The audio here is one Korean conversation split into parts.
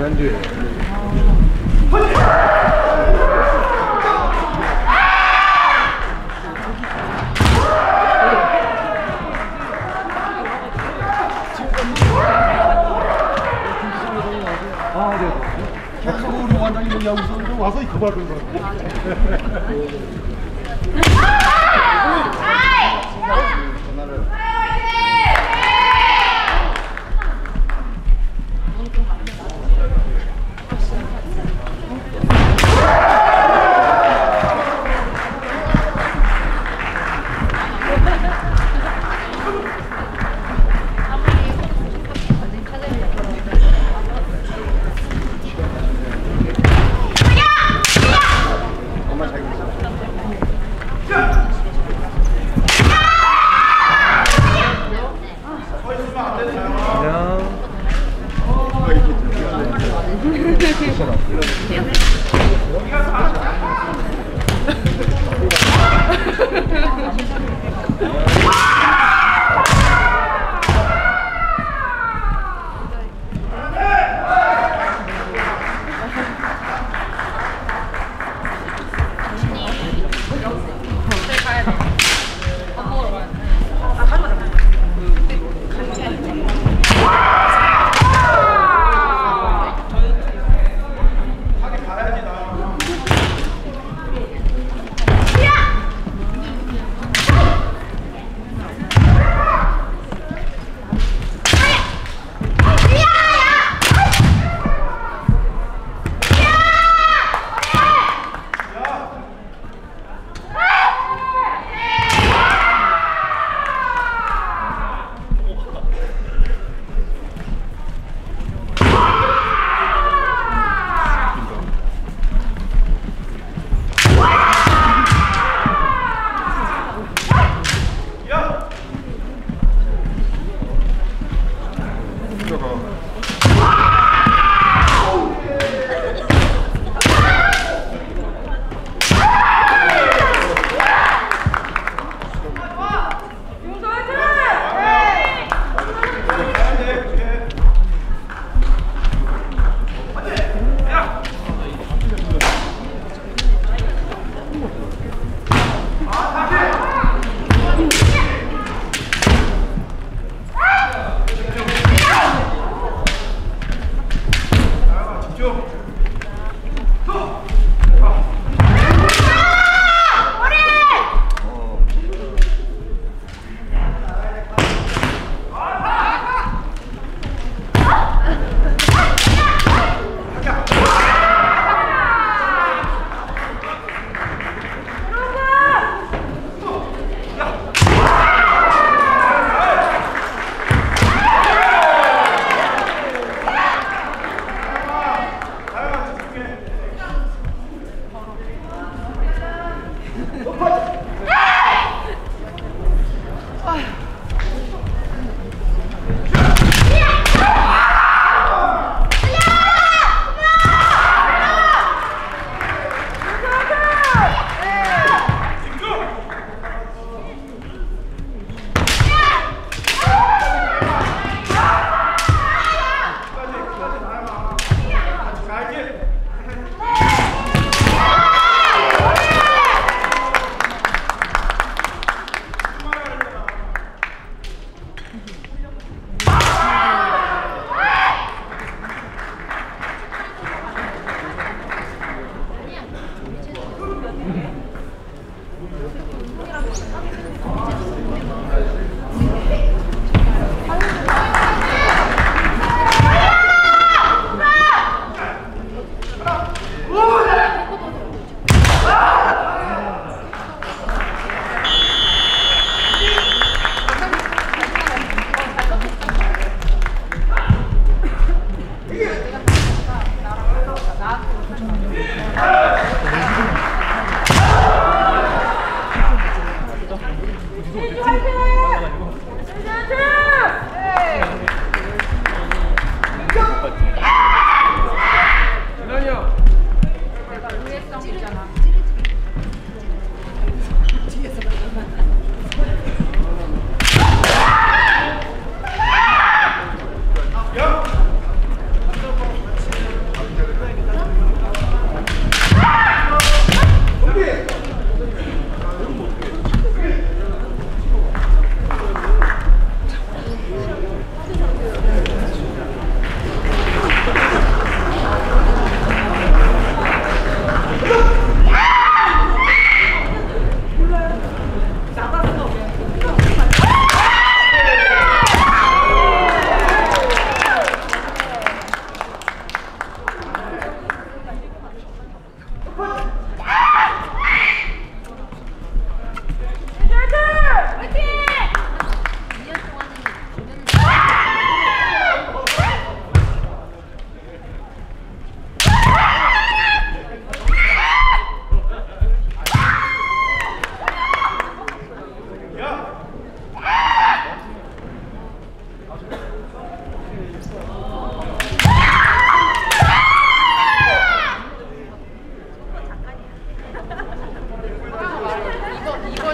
현주에. 아, 네. 계속 우리 원장님 여기 와서 와서. 그냥 내. 범인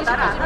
따라.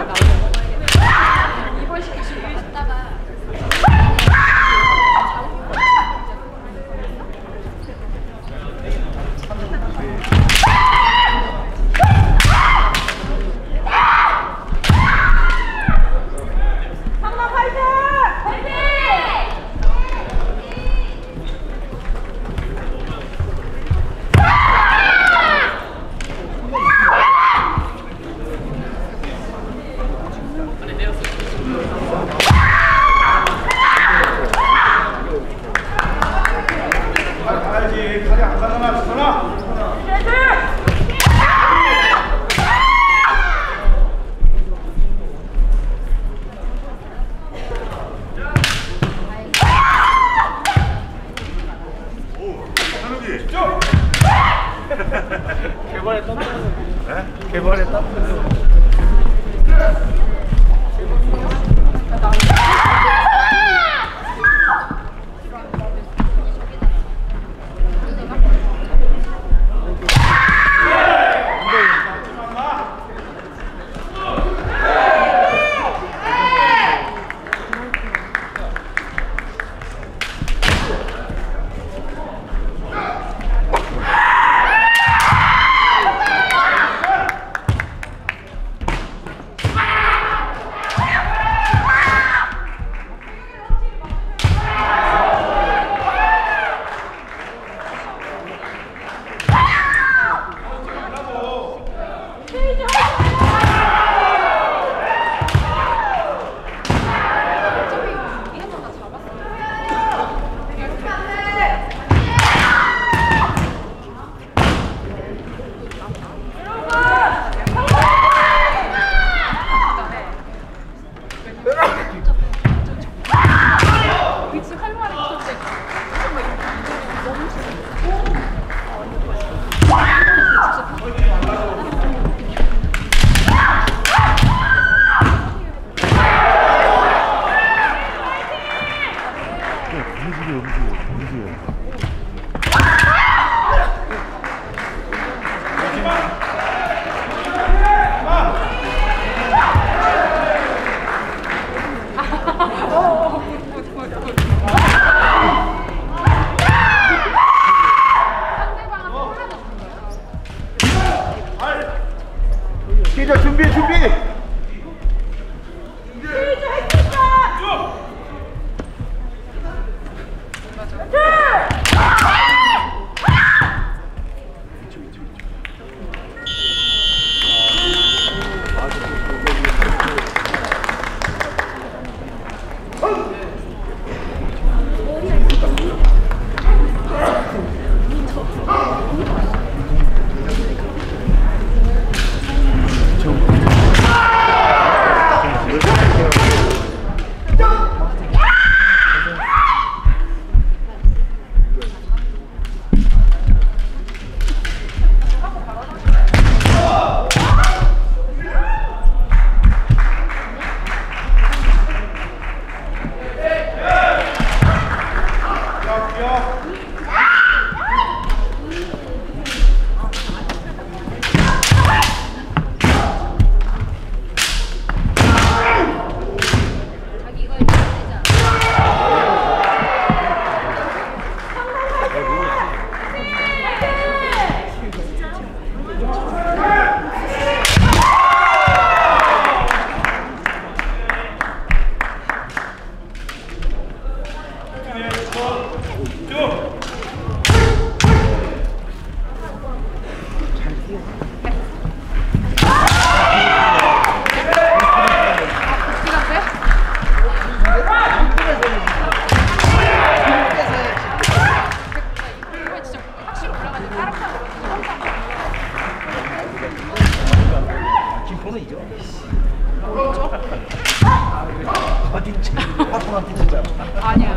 파트만 피치자. 아니야.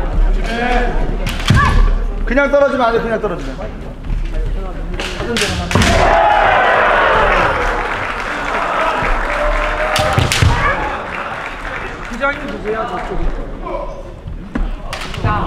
그냥 떨어지면 안 돼. 그냥 떨어지면. 부장님 누구야 저쪽이? 나.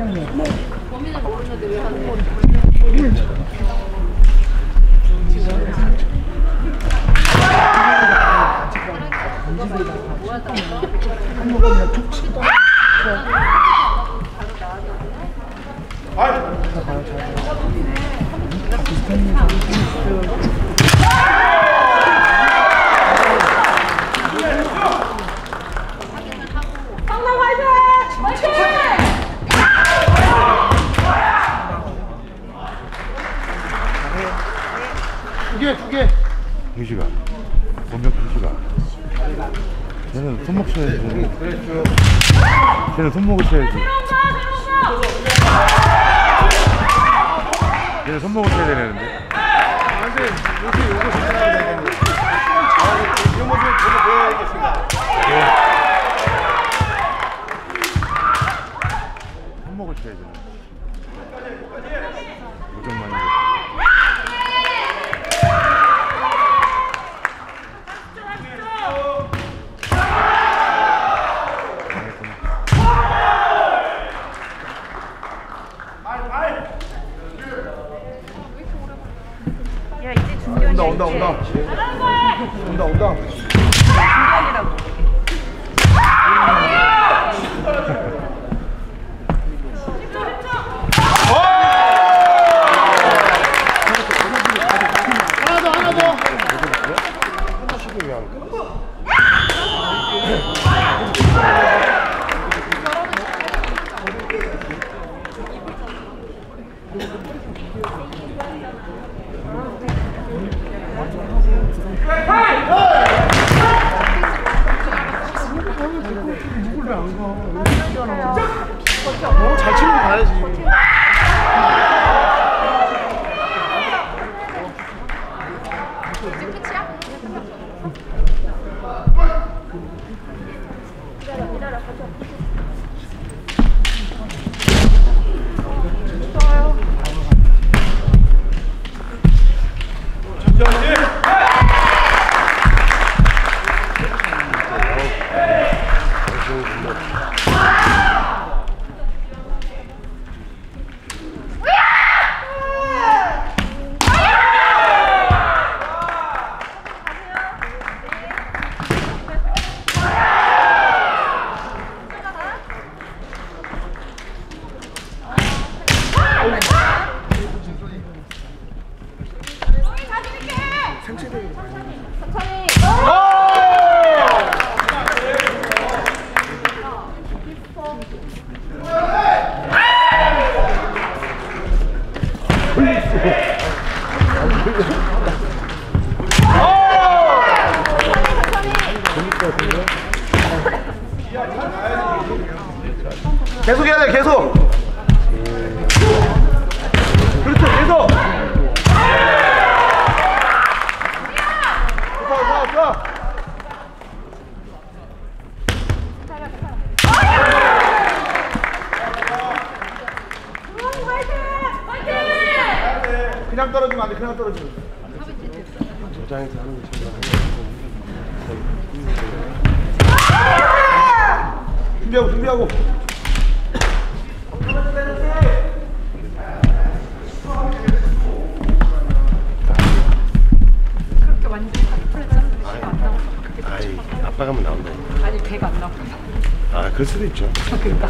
을 모르 쟤는 손목 쳐야지. 쟤는 손목을 쳐야지. 쟤는 손목을 쳐야 되는데. 모습 저도 보여야겠습니다 손목을 쳐야 되는. 요정만. 야 온다 온다. 온다 온다 계속 준비하고 그렇게 완전히 다 풀렸잖아 배가 안 나와 아이, 아빠 가면 나온다. 아니 배가 안 나와 아, 그럴 수도 있죠. 근데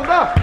看我的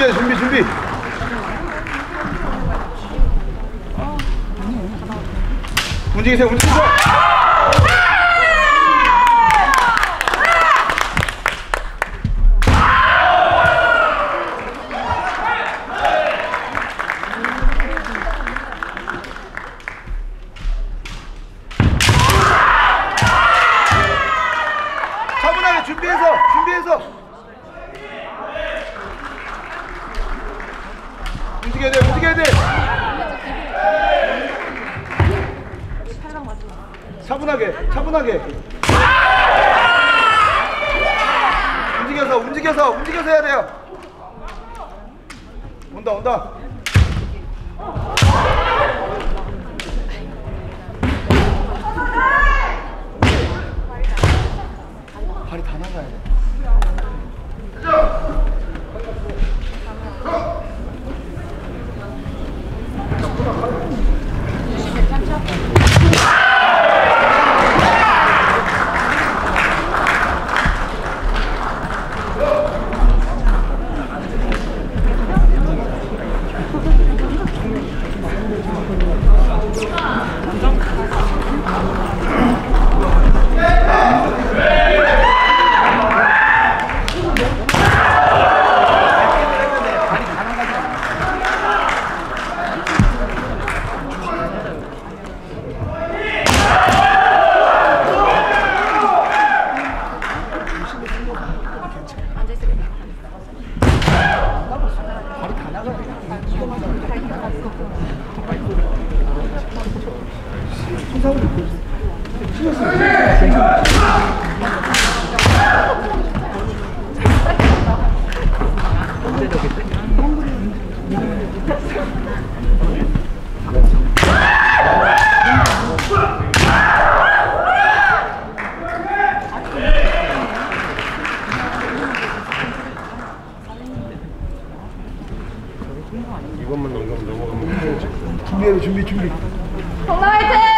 준비해 준비 준비. 움직이세요 움직이세요. 움직여서 움직여서 해야 돼요. 온다 온다. 발이 다 나가야 돼. 잡고 나가 이것만 넘어가면 넘어가면 준비해 준비 준비 동남 화이팅!